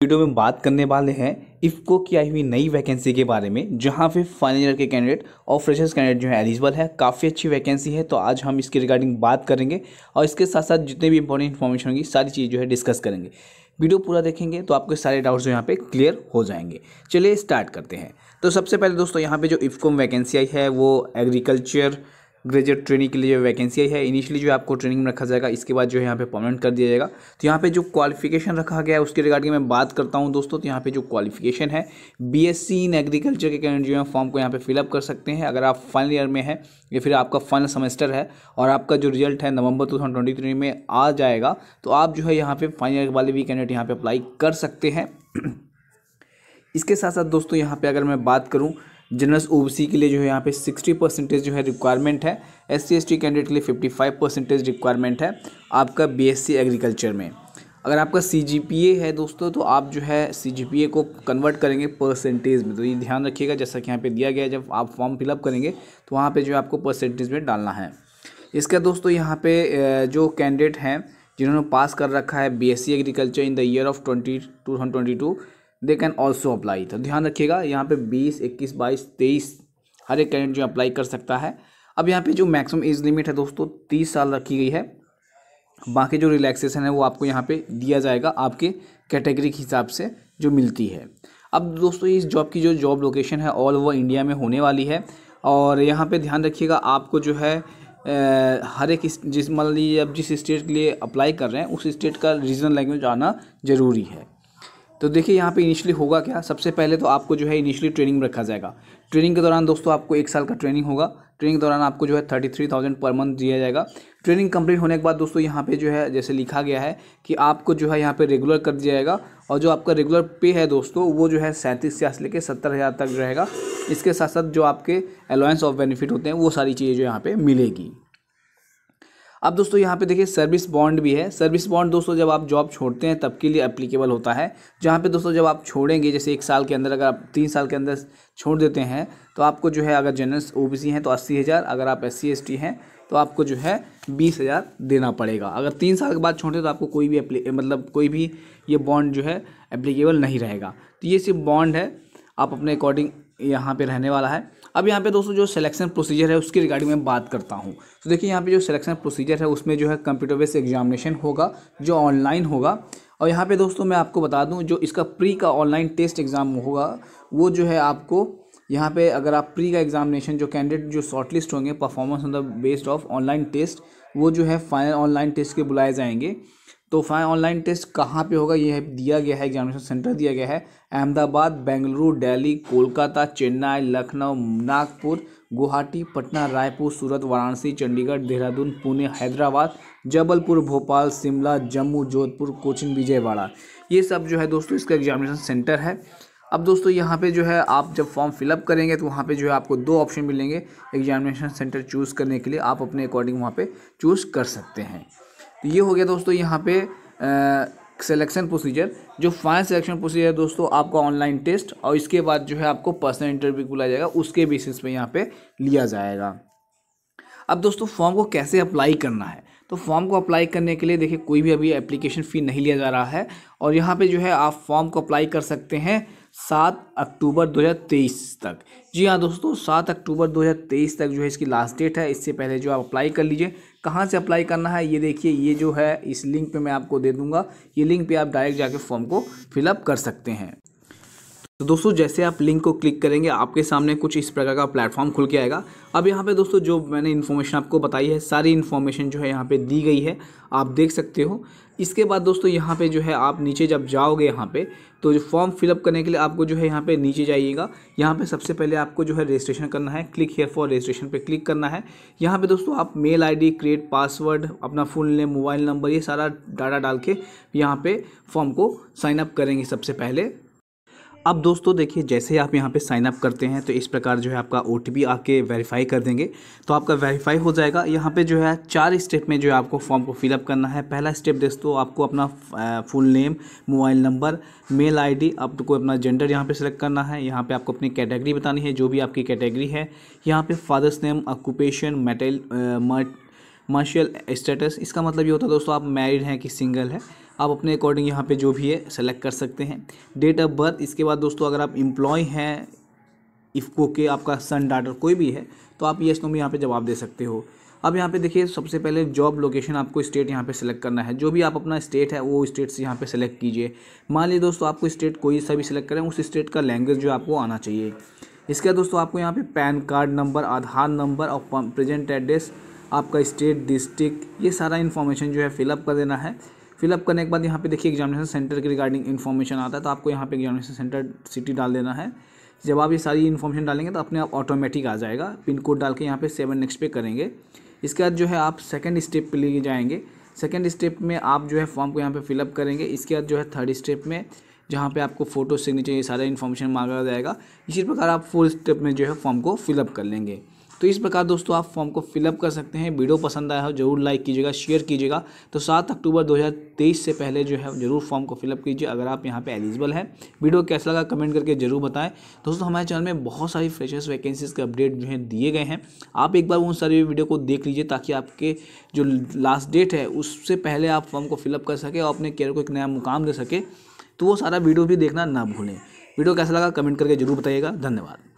Video में बात करने वाले हैं इफ़को की आई हुई नई वैकेंसी के बारे में, जहाँ पे फाइनल ईयर के कैंडिडेट और फ्रेशर्स कैंडिडेट जो है एलिजिबल है। काफ़ी अच्छी वैकेंसी है तो आज हम इसके रिगार्डिंग बात करेंगे और इसके साथ साथ जितने भी इंपॉर्टेंट इन्फॉर्मेशन होंगी, सारी चीज़ जो है डिस्कस करेंगे। वीडियो पूरा देखेंगे तो आपके सारे डाउट्स जो यहाँ पे क्लियर हो जाएँगे। चलिए स्टार्ट करते हैं। तो सबसे पहले दोस्तों, यहाँ पे जो इफ़को वैकेंसी आई है, वो एग्रीकल्चर ग्रेजुएट ट्रेनिंग के लिए जो वैकेंसी आई है इनिशियली जो आपको ट्रेनिंग में रखा जाएगा, इसके बाद जो है यहाँ पे परमानेंट कर दिया जाएगा। तो यहाँ पे जो क्वालिफिकेशन रखा गया है, उसके रिगार्डिंग मैं बात करता हूँ दोस्तों तो यहाँ पे जो क्वालिफिकेशन है बीएससी इन एग्रीकल्चर के कैंडिडेट जो है फॉर्म को यहाँ पे फिलअप कर सकते हैं। अगर आप फाइनल ईयर में है, या फिर आपका फाइनल सेमेस्टर है, और आपका जो रिज़ल्ट है नवंबर टू में आ जाएगा तो आप जो है यहाँ पे फाइनल ईयर वाले भी कैंडिडेट यहाँ पर अप्लाई कर सकते हैं। इसके साथ साथ दोस्तों, यहाँ पर अगर मैं बात करूँ जनरल ओबीसी के लिए जो है यहाँ पे सिक्सटी परसेंटेज जो है रिक्वायरमेंट है एस सी कैंडिडेट के लिए फिफ्टी फाइव परसेंटेज रिक्वायरमेंट है आपका बी एस सी एग्रीकल्चर में। अगर आपका सी जी पी ए है दोस्तों तो आप जो है सी जी पी ए को कन्वर्ट करेंगे परसेंटेज में। तो ये ध्यान रखिएगा, जैसा कि यहाँ पे दिया गया है, जब आप फॉर्म फिलअप करेंगे तो वहाँ पे जो है आपको परसेंटेज में डालना है। इसका दोस्तों, यहाँ पे जो कैंडिडेट हैं, जिन्होंने पास कर रखा है B S C agriculture in the year of twenty two they can also apply तो ध्यान रखिएगा यहाँ पे बीस इक्कीस बाईस तेईस हर एक कैंडिडेट जो अप्लाई कर सकता है। अब यहाँ पे जो मैक्सिमम एज लिमिट है दोस्तों तीस साल रखी गई है। बाकी जो रिलैक्सेशन है वो आपको यहाँ पे दिया जाएगा आपके कैटेगरी के हिसाब से जो मिलती है। अब दोस्तों इस जॉब की जो जॉब लोकेशन है ऑल ओवर इंडिया में होने वाली है। और यहाँ पे ध्यान रखिएगा आपको जो है आ, हर एक जिस मान लीजिए अब जिस स्टेट के लिए अप्लाई कर रहे हैं उस स्टेट का रीजनल लैंग्वेज आना ज़रूरी है। तो देखिए, यहाँ पे इनिशियली होगा क्या? सबसे पहले तो आपको जो है इनिशियली ट्रेनिंग में रखा जाएगा। ट्रेनिंग के दौरान दोस्तों, आपको एक साल का ट्रेनिंग होगा। ट्रेनिंग के दौरान आपको जो है thirty three thousand per month दिया जाएगा। ट्रेनिंग कंप्लीट होने के बाद दोस्तों, यहाँ पे जो है, जैसे लिखा गया है कि आपको जो है यहाँ पे रेगुलर कर दिया जाएगा और जो आपका रेगुलर पे है दोस्तों, वो जो है सैंतीस से लेकर सत्तर हज़ार तक रहेगा। इसके साथ साथ जो आपके अलाउंस ऑफ़ बेनिफिट होते हैं, वो सारी चीज़ें जो यहाँ पर मिलेगी। अब दोस्तों, यहाँ पे देखिए सर्विस बॉन्ड भी है। सर्विस बॉन्ड दोस्तों, जब आप जॉब छोड़ते हैं, तब के लिए अप्लीकेबल होता है। जहाँ पे दोस्तों, जब आप छोड़ेंगे, जैसे एक साल के अंदर अगर आप तीन साल के अंदर छोड़ देते हैं तो आपको जो है, अगर जनरल ओ बी हैं तो अस्सी हज़ार, अगर आप एस सी हैं तो आपको जो है, बीस हज़ार देना पड़ेगा। अगर तीन साल के बाद छोड़े तो आपको कोई भी मतलब कोई भी ये बॉन्ड जो है एप्लीकेबल नहीं रहेगा। तो ये सिर्फ़ बॉन्ड है। आप अपने अकॉर्डिंग यहाँ पे रहने वाला है। अब यहाँ पे दोस्तों जो सिलेक्शन प्रोसीजर है, उसकी रिगार्डिंग मैं बात करता हूँ। तो देखिए यहाँ पे जो सिलेक्शन प्रोसीजर है, उसमें जो है कंप्यूटर बेस्ड एग्जामिनेशन होगा, जो ऑनलाइन होगा। और यहाँ पे दोस्तों मैं आपको बता दूँ, जो इसका प्री का ऑनलाइन टेस्ट एग्ज़ाम होगा, वो जो है आपको यहाँ पे अगर आप प्री का एग्जामिनेशन जो कैंडिडेट जो शॉर्टलिस्ट होंगे performance on the based of online test वो जो है फाइनल ऑनलाइन टेस्ट के बुलाए जाएँगे। तो फाइन ऑनलाइन टेस्ट कहाँ पे होगा? ये दिया गया है एग्जामिनेशन सेंटर दिया गया है। अहमदाबाद, बेंगलुरु, दिल्ली, कोलकाता, चेन्नई, लखनऊ, नागपुर, गुवाहाटी, पटना, रायपुर, सूरत, वाराणसी, चंडीगढ़, देहरादून, पुणे, हैदराबाद, जबलपुर, भोपाल, शिमला, जम्मू, जोधपुर, कोचिन, विजयवाड़ा। ये सब जो है दोस्तों, इसका एग्जामिनेशन सेंटर है। अब दोस्तों, यहाँ पे जो है आप जब फॉर्म फिलअप करेंगे तो वहाँ पे जो है आपको दो ऑप्शन मिलेंगे एग्जामिनेशन सेंटर चूज़ करने के लिए। आप अपने अकॉर्डिंग वहाँ पे चूज़ कर सकते हैं। तो ये हो गया दोस्तों यहाँ पे सिलेक्शन प्रोसीजर जो फाइनल सिलेक्शन प्रोसीजर दोस्तों, आपका ऑनलाइन टेस्ट और इसके बाद जो है आपको पर्सनल इंटरव्यू बुलाया जाएगा, उसके बेसिस पे यहाँ पे लिया जाएगा। अब दोस्तों फॉर्म को कैसे अप्लाई करना है? तो फॉर्म को अप्लाई करने के लिए देखिए, कोई भी अभी एप्लीकेशन फ़ी नहीं लिया जा रहा है और यहाँ पे जो है आप फॉर्म को अप्लाई कर सकते हैं सात अक्टूबर 2023 तक। जी हाँ दोस्तों, सात अक्टूबर 2023 तक जो है इसकी लास्ट डेट है, इससे पहले जो आप अप्लाई कर लीजिए। कहाँ से अप्लाई करना है, ये देखिए, ये जो है, इस लिंक पे मैं आपको दे दूँगा। ये लिंक पे आप डायरेक्ट जाके फॉर्म को फिलअप कर सकते हैं। तो दोस्तों, जैसे आप लिंक को क्लिक करेंगे, आपके सामने कुछ इस प्रकार का प्लेटफॉर्म खुल के आएगा। अब यहाँ पे दोस्तों, जो मैंने इन्फॉर्मेशन आपको बताई है, सारी इन्फॉर्मेशन जो है यहाँ पे दी गई है। आप देख सकते हो। इसके बाद दोस्तों, यहाँ पे जो है आप नीचे जब जाओगे यहाँ पे तो जो फॉर्म फिलअप करने के लिए आपको जो है यहाँ पे नीचे जाइएगा। यहाँ पे सबसे पहले आपको जो है रजिस्ट्रेशन करना है। क्लिक हेयर फॉर रजिस्ट्रेशन पे क्लिक करना है। यहाँ पे दोस्तों, आप मेल आईडी क्रिएट पासवर्ड अपना फुल नेम मोबाइल नंबर ये सारा डाटा डाल के यहाँ पे फॉर्म को साइनअप करेंगे सबसे पहले। अब दोस्तों देखिए, जैसे ही आप यहाँ पे साइन अप करते हैं तो इस प्रकार जो है आपका ओटीपी आके वेरीफाई कर देंगे। तो आपका वेरीफाई हो जाएगा। यहाँ पे जो है चार स्टेप में जो है आपको फॉर्म को फिलअप करना है। पहला स्टेप दोस्तों, आपको अपना full name mobile number mail ID आपको अपना जेंडर यहाँ पे सेलेक्ट करना है। यहाँ पे आपको अपनी कैटेगरी बतानी है, जो भी आपकी कैटेगरी है। यहाँ पे father's name occupation metal martial status इसका मतलब ये होता है दोस्तों, आप मैरिड हैं कि सिंगल है। आप अपने अकॉर्डिंग यहाँ पे जो भी है सेलेक्ट कर सकते हैं। डेट ऑफ़ बर्थ इसके बाद दोस्तों अगर आप इम्प्लॉय हैं, इफ़को के आपका सन डाटर कोई भी है तो आप ये में यहाँ पे जवाब दे सकते हो। अब यहाँ पे देखिए, सबसे पहले जॉब लोकेशन आपको स्टेट यहाँ पे सेलेक्ट करना है। जो भी आप अपना स्टेट है, वो स्टेट से यहाँ पे सेलेक्ट कीजिए। मान लीजिए दोस्तों, आपको स्टेट कोई सा भी सिलेक्ट करें, उस स्टेट का लैंग्वेज जो आपको आना चाहिए। इसके बाद दोस्तों, आपको यहाँ पे PAN card number Aadhaar number और प्रेजेंट एड्रेस आपका स्टेट डिस्ट्रिक्ट ये सारा इन्फॉर्मेशन जो है फिलअप कर देना है। फिलअप करने के बाद यहाँ पे देखिए एग्जामिनेशन सेंटर के रिगार्डिंग इन्फॉर्मेशन आता है तो आपको यहाँ पे एग्जामिनेशन सेंटर सिटी डाल देना है। जब आप ये सारी इन्फॉर्मेशन डालेंगे तो अपने आप ऑटोमेटिक आ जाएगा। पिन कोड डाल के यहाँ पे सेवन नेक्स्ट पे करेंगे। इसके बाद जो है आप सेकेंड स्टेप पे लिए जाएँगे। सेकेंड स्टेप में आप जो है फॉर्म को यहाँ पे फिलअप करेंगे। इसके बाद जो है थर्ड स्टेप में, जहाँ पे आपको फ़ोटो सिग्नेचर ये सारा इन्फॉर्मेशन मांगा जाएगा। इसी प्रकार आप फोर्थ स्टेप में जो है फॉर्म को फिलअप कर लेंगे। तो इस प्रकार दोस्तों आप फॉर्म को फिलअप कर सकते हैं। वीडियो पसंद आया हो, ज़रूर लाइक कीजिएगा शेयर कीजिएगा। तो सात अक्टूबर 2023 से पहले जो है, ज़रूर फॉर्म को फिलअप कीजिए, अगर आप यहाँ पर एलिजिबल हैं। वीडियो कैसा लगा कमेंट करके ज़रूर बताएँ। दोस्तों, हमारे चैनल में बहुत सारी फ्रेशर्स वैकेंसीज़ के अपडेट जो है, दिए गए हैं। आप एक बार उन सारी वीडियो को देख लीजिए, ताकि आपके जो लास्ट डेट है, उससे पहले आप फॉर्म को फिलअप कर सके और अपने कैरियर को एक नया मुकाम दे सके। तो वो सारा वीडियो भी देखना ना भूलें। वीडियो कैसा लगा कमेंट करके ज़रूर बताइएगा। धन्यवाद।